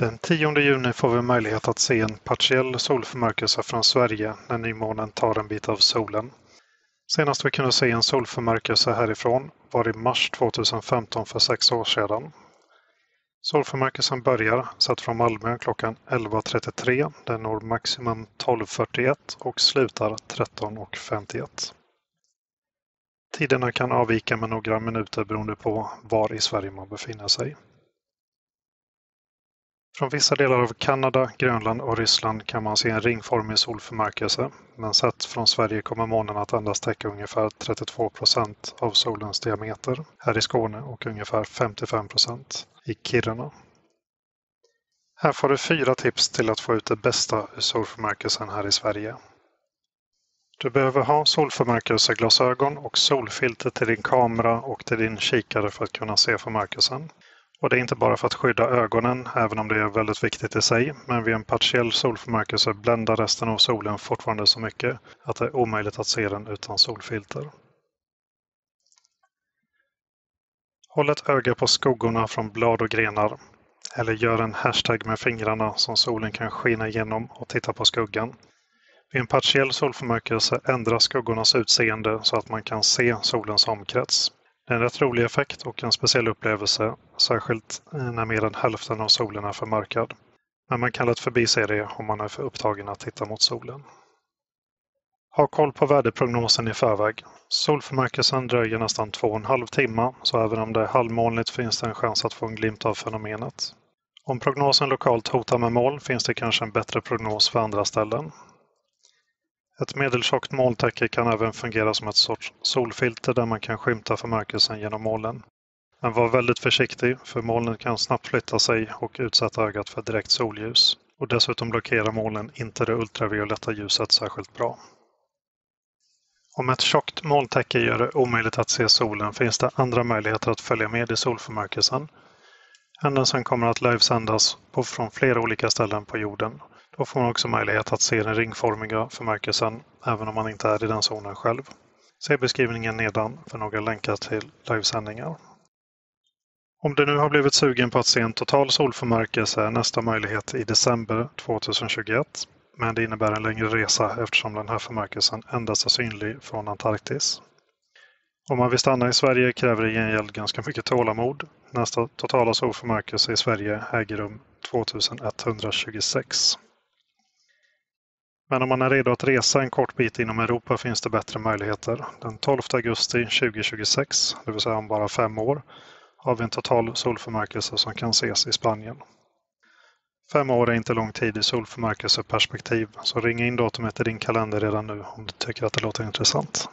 Den 10 juni får vi möjlighet att se en partiell solförmörkelse från Sverige när nymånen tar en bit av solen. Senast vi kunde se en solförmörkelse härifrån var i mars 2015 för sex år sedan. Solförmörkelsen börjar, sett från Malmö, klockan 11.33. Den når maximum 12.41 och slutar 13.51. Tiderna kan avvika med några minuter beroende på var i Sverige man befinner sig. Från vissa delar av Kanada, Grönland och Ryssland kan man se en ringformig solförmörkelse, men sett från Sverige kommer månen att endast täcka ungefär 32 procent av solens diameter här i Skåne och ungefär 55 procent i Kiruna. Här får du fyra tips till att få ut det bästa ur solförmörkelsen här i Sverige. Du behöver ha solförmörkelseglasögon och solfilter till din kamera och till din kikare för att kunna se förmörkelsen. Och det är inte bara för att skydda ögonen, även om det är väldigt viktigt i sig, men vid en partiell solförmörkelse bländar resten av solen fortfarande så mycket att det är omöjligt att se den utan solfilter. Håll ett öga på skuggorna från blad och grenar. Eller gör en hashtag med fingrarna som solen kan skina igenom och titta på skuggan. Vid en partiell solförmörkelse ändras skuggornas utseende så att man kan se solens omkrets. Det är en rätt rolig effekt och en speciell upplevelse, särskilt eh, när mer än hälften av solen är förmörkad. Men man kan lätt förbise det om man är för upptagen att titta mot solen. Ha koll på väderprognosen i förväg. Solförmörkelsen dröjer nästan två och en halv timme, så även om det är halvmolnigt finns det en chans att få en glimt av fenomenet. Om prognosen lokalt hotar med moln finns det kanske en bättre prognos för andra ställen. Ett medeltjockt molntäcke kan även fungera som ett sorts solfilter där man kan skymta förmörkelsen genom molnen. Men var väldigt försiktig för molnen kan snabbt flytta sig och utsätta ögat för direkt solljus. Och dessutom blockerar molnen inte det ultravioletta ljuset särskilt bra. Om ett tjockt molntäcke gör det omöjligt att se solen finns det andra möjligheter att följa med i solförmörkelsen. Händelsen kommer att livesändas från flera olika ställen på jorden då får man också möjlighet att se den ringformiga förmörkelsen även om man inte är i den zonen själv. Se beskrivningen nedan för några länkar till livesändningar. Om du nu har blivit sugen på att se en total solförmörkelse är nästa möjlighet i december 2021. Men det innebär en längre resa eftersom den här förmörkelsen endast är synlig från Antarktis. Om man vill stanna i Sverige kräver det i gengäld ganska mycket tålamod. Nästa totala solförmörkelse i Sverige äger rum 2126. Men om man är redo att resa en kort bit inom Europa finns det bättre möjligheter. Den 12 augusti 2026, det vill säga om bara fem år, har vi en total solförmörkelse som kan ses i Spanien. Fem år är inte lång tid i solförmörkelseperspektiv, så ring in datumet i din kalender redan nu om du tycker att det låter intressant.